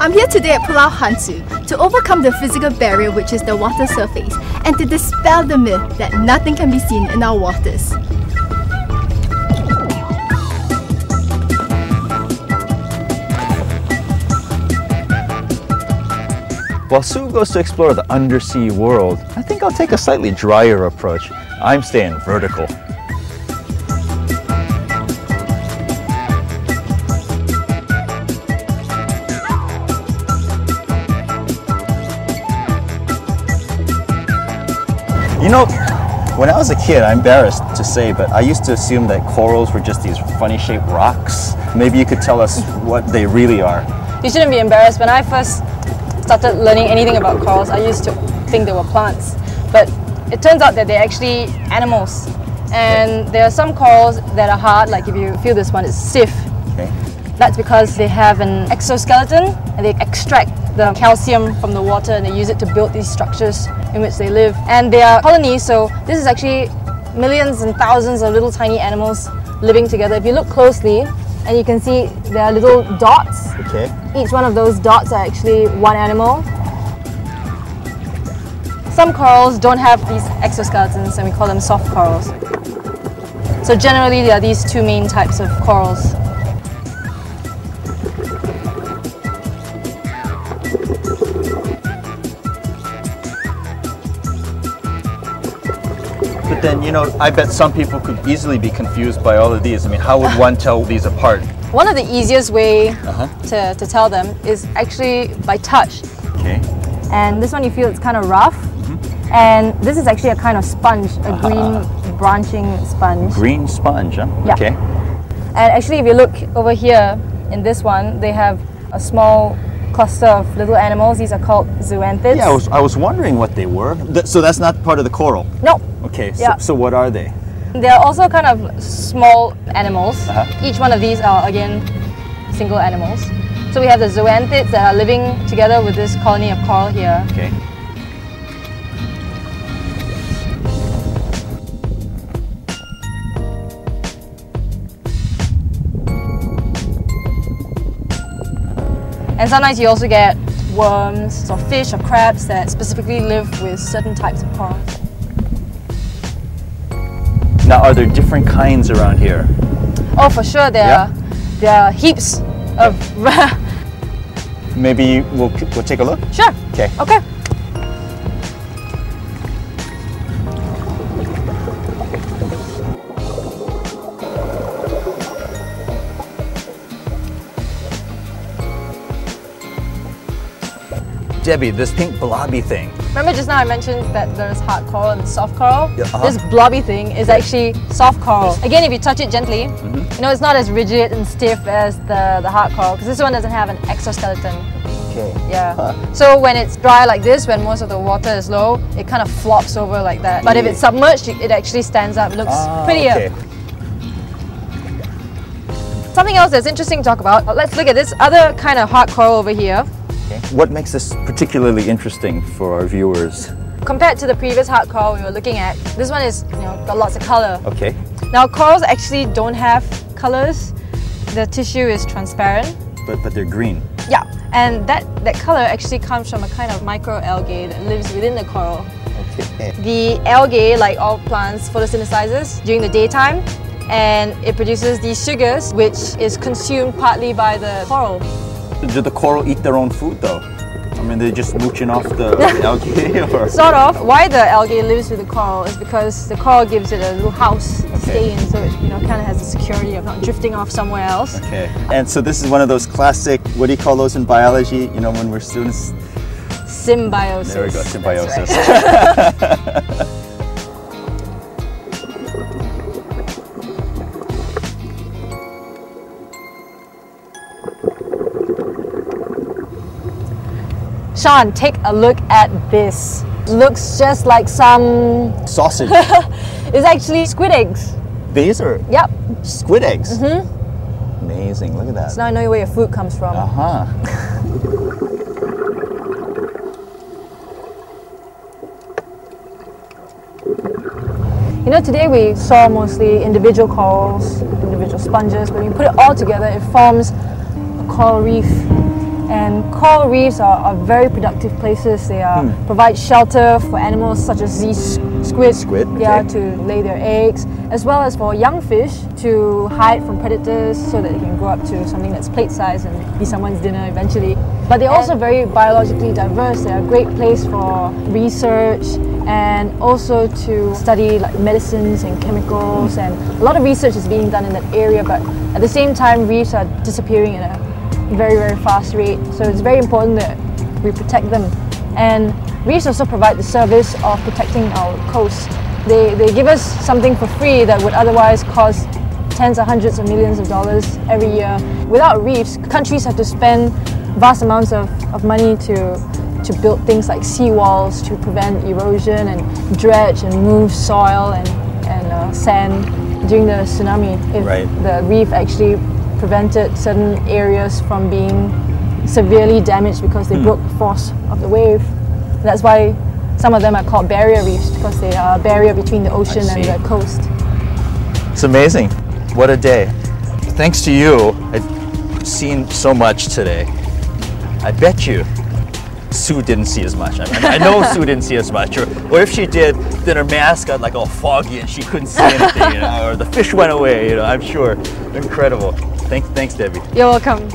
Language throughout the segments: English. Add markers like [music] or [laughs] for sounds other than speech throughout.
I'm here today at Pulau Hantu to overcome the physical barrier which is the water surface and to dispel the myth that nothing can be seen in our waters. While Sue goes to explore the undersea world, I think I'll take a slightly drier approach. I'm staying vertical. You know, when I was a kid, I'm embarrassed to say, but I used to assume that corals were just these funny shaped rocks. Maybe you could tell us what they really are. You shouldn't be embarrassed. When I first started learning anything about corals, I used to think they were plants. But it turns out that they're actually animals. And there are some corals that are hard, like if you feel this one, it's stiff. Okay. That's because they have an exoskeleton and they extract the calcium from the water and they use it to build these structures in which they live. And they are colonies, so this is actually millions and thousands of little tiny animals living together. If you look closely, and you can see there are little dots. Okay. Each one of those dots are actually one animal. Some corals don't have these exoskeletons and we call them soft corals. So generally there are these two main types of corals. But then, you know, I bet some people could easily be confused by all of these. I mean, how would one tell these apart? One of the easiest way Uh-huh. to, to tell them is actually by touch. Okay. And this one you feel it's kind of rough. And this is actually a kind of sponge, a green branching sponge. Green sponge, huh? Yeah. Okay. And actually, if you look over here in this one, they have a small cluster of little animals. These are called zoanthids. Yeah, I was, I was wondering what they were. Th- so that's not part of the coral? no, Okay, so, Yeah. so what are they? they're also kind of small animals. Uh-huh. Each one of these are again single animals. So we have the zoanthids that are living together with this colony of coral here. Okay. And sometimes you also get worms or fish or crabs that specifically live with certain types of corals. Now, are there different kinds around here? Oh, for sure, there Yeah. are there are heaps of. [laughs] Maybe we'll, we'll take a look? sure. Okay. Okay. Debby, this pink blobby thing. Remember just now I mentioned that there's hard coral and soft coral? Yeah, uh-huh. This blobby thing is actually soft coral. Again, if you touch it gently, Mm-hmm. you know, it's not as rigid and stiff as the, the hard coral because this one doesn't have an exoskeleton. Okay. Yeah. Huh. So when it's dry like this, when most of the water is low, it kind of flops over like that. But if it's submerged, it actually stands up. Looks Ah, prettier. okay. Something else that's interesting to talk about. Let's look at this other kind of hard coral over here. Okay. What makes this particularly interesting for our viewers? Compared to the previous hard coral we were looking at, this one is, you know, got lots of color. Okay. Now corals actually don't have colors. The tissue is transparent. But, but they're green. Yeah, and that, that color actually comes from a kind of microalgae that lives within the coral. Okay. The algae, like all plants, photosynthesizes during the daytime and it produces these sugars which is consumed partly by the coral. Do the coral eat their own food though? I mean, they're just mooching off the [laughs] algae [laughs] or? Sort of. Why the algae lives with the coral is because the coral gives it a little house to stay in so it you know kind of has the security of not drifting off somewhere else. Okay. And so this is one of those classic, what do you call those in biology? You know, when we're students? Symbiosis. There we go, symbiosis. [laughs] Sean, take a look at this. Looks just like some. Sausage. [laughs] It's actually squid eggs. These are Yep. squid eggs. Mm-hmm. Amazing, look at that. So now I know where your food comes from. Uh-huh. You know, today we saw mostly individual corals, individual sponges, but when you put it all together, it forms a coral reef. And coral reefs are, are very productive places. They are, provide shelter for animals such as these squid, Squid, yeah, okay. to lay their eggs, as well as for young fish to hide from predators so that they can grow up to something that's plate size and be someone's dinner eventually. But they're also very biologically diverse. They're a great place for research and also to study like medicines and chemicals and a lot of research is being done in that area but at the same time reefs are disappearing at a very very fast rate so it's very important that we protect them and reefs also provide the service of protecting our coast they, they give us something for free that would otherwise cost tens of hundreds of millions of dollars every year without reefs countries have to spend vast amounts of, of money to to build things like seawalls to prevent erosion and dredge and move soil and, and uh, sand during the tsunami. If Right. the reef actually prevented certain areas from being severely damaged because they hmm. broke the force of the wave. That's why some of them are called barrier reefs because they are a barrier between the ocean and the coast. It's amazing. What a day. Thanks to you, I've seen so much today. I bet you Sue didn't see as much. I, mean, I know Sue didn't see as much. Or, or if she did, then her mask got like all foggy and she couldn't see anything, you know, or the fish went away, you know, I'm sure. Incredible. Thanks, thanks, Debby. You're welcome.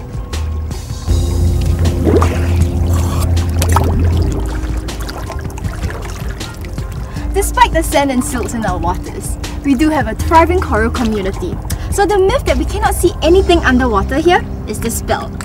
Despite the sand and silt in our waters, we do have a thriving coral community. So the myth that we cannot see anything underwater here is dispelled.